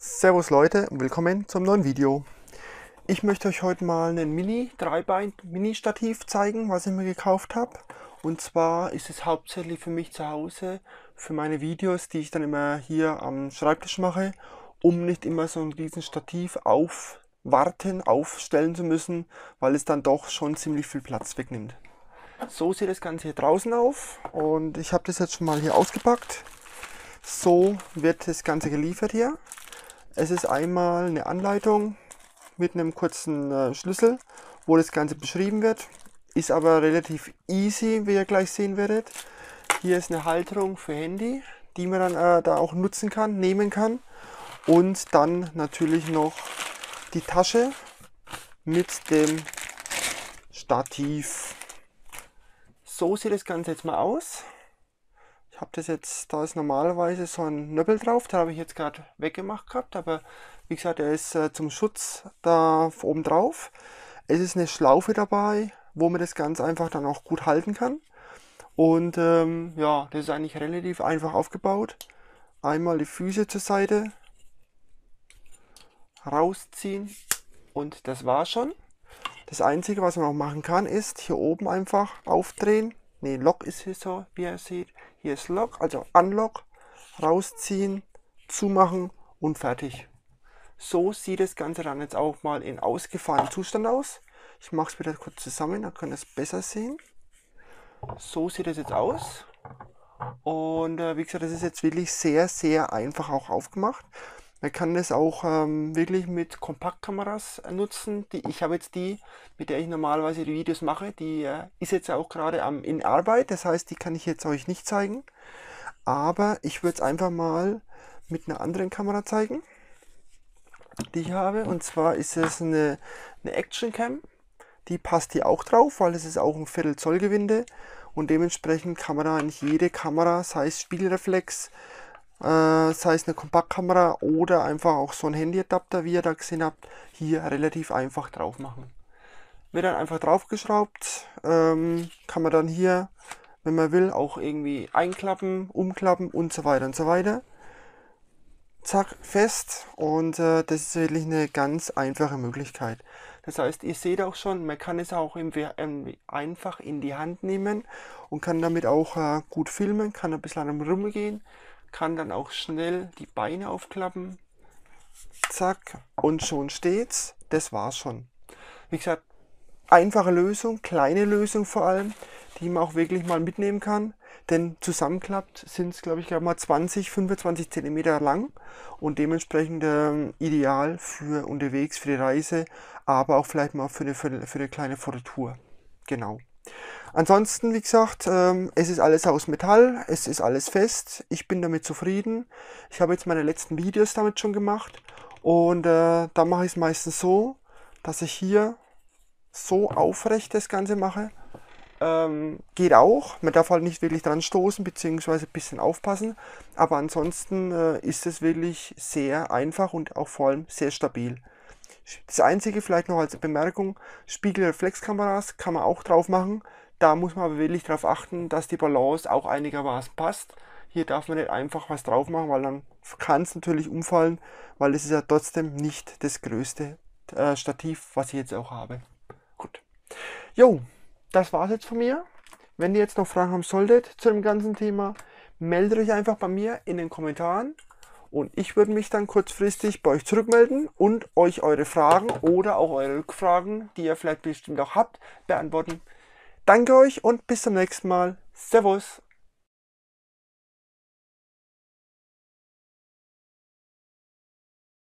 Servus Leute und willkommen zum neuen Video. Ich möchte euch heute mal einen Mini Dreibein Mini Stativ zeigen, was ich mir gekauft habe. Und zwar ist es hauptsächlich für mich zu Hause, für meine Videos, die ich dann immer hier am Schreibtisch mache, um nicht immer so ein riesen Stativ aufwarten, aufstellen zu müssen, weil es dann doch schon ziemlich viel Platz wegnimmt. So sieht das Ganze hier draußen auf und ich habe das jetzt schon mal hier ausgepackt. So wird das Ganze geliefert hier. Es ist einmal eine Anleitung mit einem kurzen äh, Schlüssel, wo das Ganze beschrieben wird. Ist aber relativ easy, wie ihr gleich sehen werdet. Hier ist eine Halterung für Handy, die man dann äh, da auch nutzen kann, nehmen kann. Und dann natürlich noch die Tasche mit dem Stativ. So sieht das Ganze jetzt mal aus. Habe das jetzt, da ist normalerweise so ein Nöppel drauf, den habe ich jetzt gerade weggemacht gehabt, aber wie gesagt, er ist äh, zum Schutz da oben drauf. Es ist eine Schlaufe dabei, wo man das ganz einfach dann auch gut halten kann. Und ähm, ja, das ist eigentlich relativ einfach aufgebaut. Einmal die Füße zur Seite rausziehen und das war schon. Das Einzige, was man auch machen kann, ist hier oben einfach aufdrehen Ne, Lock ist hier so, wie ihr seht. Hier ist Lock, also Unlock, rausziehen, zumachen und fertig. So sieht das Ganze dann jetzt auch mal in ausgefahrenem Zustand aus. Ich mache es wieder kurz zusammen, dann könnt ihr es besser sehen. So sieht es jetzt aus. Und äh, wie gesagt, das ist jetzt wirklich sehr, sehr einfach auch aufgemacht. Man kann das auch ähm, wirklich mit Kompaktkameras nutzen. Die, ich habe jetzt die, mit der ich normalerweise die Videos mache, die äh, ist jetzt auch gerade in Arbeit. Das heißt, die kann ich jetzt euch nicht zeigen. Aber ich würde es einfach mal mit einer anderen Kamera zeigen, die ich habe. Und zwar ist es eine, eine Action Cam. Die passt hier auch drauf, weil es ist auch ein Viertel Zoll Gewinde. Und dementsprechend kann man da eigentlich jede Kamera, sei es Spiegelreflex, äh, sei es eine Kompaktkamera oder einfach auch so ein Handyadapter, wie ihr da gesehen habt, hier relativ einfach drauf machen. Wird dann einfach draufgeschraubt, ähm, kann man dann hier, wenn man will, auch irgendwie einklappen, umklappen und so weiter und so weiter. Zack, fest und äh, das ist wirklich eine ganz einfache Möglichkeit. Das heißt, ihr seht auch schon, man kann es auch einfach in die Hand nehmen und kann damit auch äh, gut filmen, kann ein bisschen rumgehen, kann dann auch schnell die Beine aufklappen. Zack, und schon steht's. Das war's schon. Wie gesagt, einfache Lösung, kleine Lösung vor allem, die man auch wirklich mal mitnehmen kann. Denn zusammenklappt sind es, glaube ich, mal 20, 25 cm lang und dementsprechend äh, ideal für unterwegs, für die Reise, aber auch vielleicht mal für eine, für eine, für eine kleine Fototour. Genau. Ansonsten, wie gesagt, ähm, es ist alles aus Metall, es ist alles fest. Ich bin damit zufrieden. Ich habe jetzt meine letzten Videos damit schon gemacht und äh, da mache ich es meistens so, dass ich hier so aufrecht das Ganze mache. Ähm, geht auch, man darf halt nicht wirklich dran stoßen bzw. ein bisschen aufpassen, aber ansonsten äh, ist es wirklich sehr einfach und auch vor allem sehr stabil. Das einzige vielleicht noch als Bemerkung, Spiegelreflexkameras kann man auch drauf machen. Da muss man aber wirklich darauf achten, dass die Balance auch einigermaßen passt. Hier darf man nicht einfach was drauf machen, weil dann kann es natürlich umfallen, weil es ist ja trotzdem nicht das größte äh, Stativ, was ich jetzt auch habe. Gut. Jo, das war es jetzt von mir. Wenn ihr jetzt noch Fragen haben solltet zu dem ganzen Thema, meldet euch einfach bei mir in den Kommentaren und ich würde mich dann kurzfristig bei euch zurückmelden und euch eure Fragen oder auch eure Rückfragen, die ihr vielleicht bestimmt auch habt, beantworten. Danke euch und bis zum nächsten Mal. Servus.